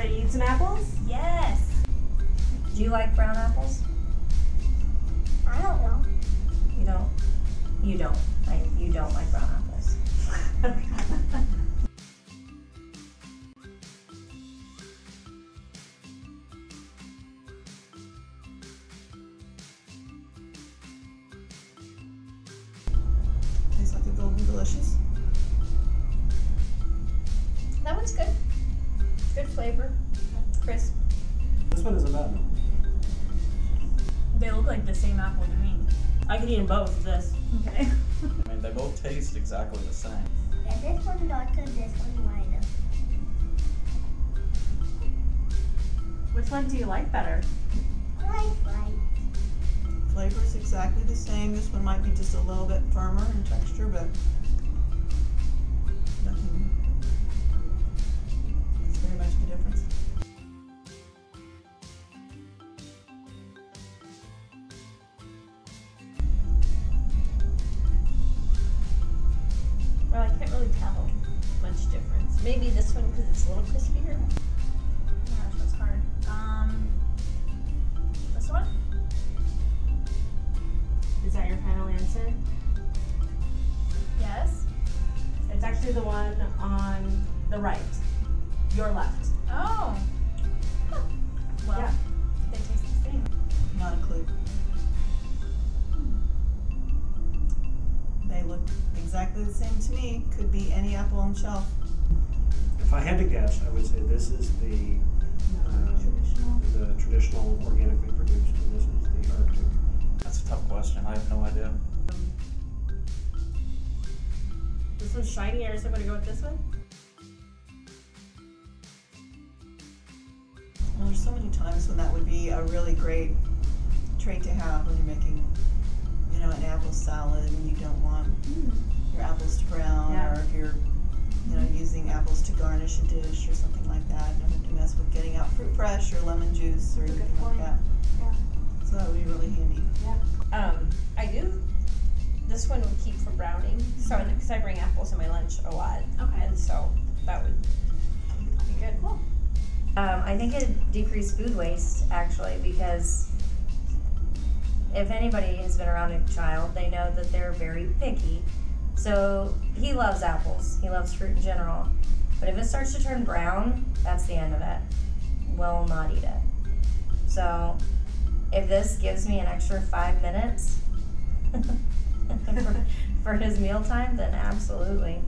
Ready to eat some apples? Yes. Do you like brown apples? I don't know. You don't. You don't. Like you don't like brown apples. Tastes like a golden delicious. That one's good. Good flavor. Crisp. This one isn't bad. They look like the same apple to me. I could eat them both with this. Okay. I mean, they both taste exactly the same. Yeah, this one darker, this one lighter. Which one do you like better? I like light. Flavor's exactly the same. This one might be just a little bit firmer in texture, but Maybe this one because it's a little crispier. Gosh, that's hard. Um, this one? Is that your final answer? Yes. It's actually the one on the right. Your left. Oh. Huh. Well, Yeah. they taste the same. Not a clue. They look exactly the same to me. Could be any apple on the shelf. If I had to guess, I would say this is the uh, Traditional. the traditional organically produced, and this is the Arctic. That's a tough question. I have no idea. This one's shinier, so I'm gonna go with this one. Well, there's so many times when that would be a really great trait to have when you're making, you know, an apple salad and you don't want your apples to brown, apples to garnish a dish or something like that. You don't have to mess with getting out fruit fresh or lemon juice or That's a good anything like that. Yeah. So that would be really handy. Um, I do. This one would keep for browning. So, because I bring apples in my lunch a lot. Okay. And so that would be good. Cool. Um, I think it decreased food waste actually because if anybody has been around a child, they know that they're very picky. So he loves apples. He loves fruit in general. But if it starts to turn brown, that's the end of it. Will not eat it. So if this gives me an extra five minutes for, for his mealtime, then absolutely.